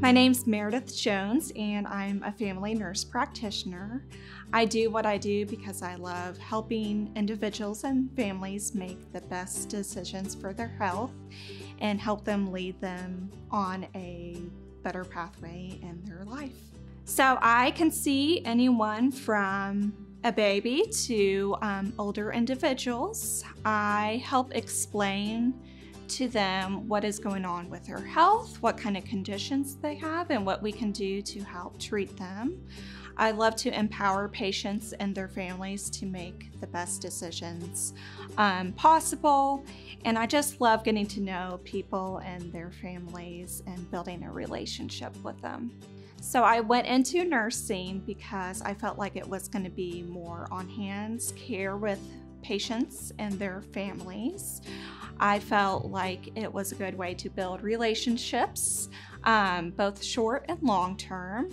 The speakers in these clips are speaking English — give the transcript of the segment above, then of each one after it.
My name's Meredith Jones, and I'm a family nurse practitioner. I do what I do because I love helping individuals and families make the best decisions for their health and help them lead them on a better pathway in their life. So I can see anyone from a baby to um, older individuals. I help explain to them what is going on with their health, what kind of conditions they have, and what we can do to help treat them. I love to empower patients and their families to make the best decisions um, possible. And I just love getting to know people and their families and building a relationship with them. So I went into nursing because I felt like it was going to be more on hands care with patients and their families. I felt like it was a good way to build relationships, um, both short and long term.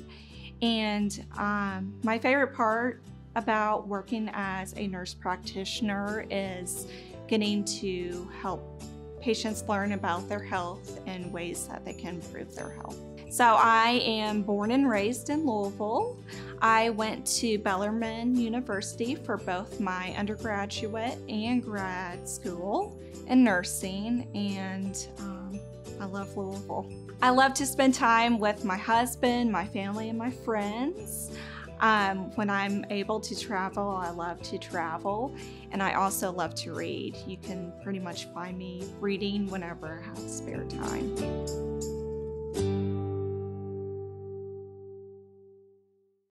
And um, my favorite part about working as a nurse practitioner is getting to help patients learn about their health and ways that they can improve their health. So I am born and raised in Louisville. I went to Bellarmine University for both my undergraduate and grad school in nursing, and um, I love Louisville. I love to spend time with my husband, my family, and my friends. Um, when I'm able to travel, I love to travel, and I also love to read. You can pretty much find me reading whenever I have spare time.